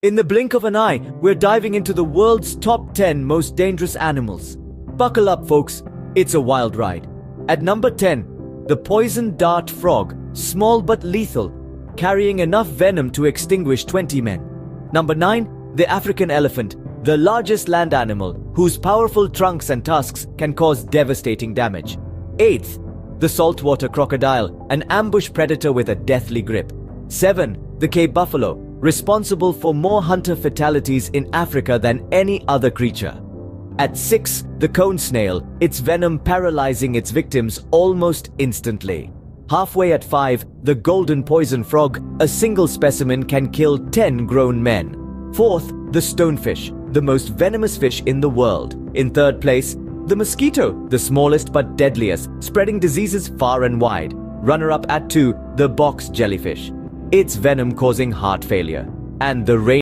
In the blink of an eye, we're diving into the world's top 10 most dangerous animals. Buckle up, folks. It's a wild ride. At number 10, the poison dart frog, small but lethal, carrying enough venom to extinguish 20 men. Number 9, the African elephant, the largest land animal, whose powerful trunks and tusks can cause devastating damage. 8th, the saltwater crocodile, an ambush predator with a deathly grip. 7. The Cape buffalo, responsible for more hunter fatalities in Africa than any other creature. At 6, the cone snail, its venom paralyzing its victims almost instantly. Halfway at 5, the golden poison frog, a single specimen can kill 10 grown men. 4th, the stonefish, the most venomous fish in the world. In 3rd place, the mosquito, the smallest but deadliest, spreading diseases far and wide. Runner up at 2, the box jellyfish its venom causing heart failure, and the rain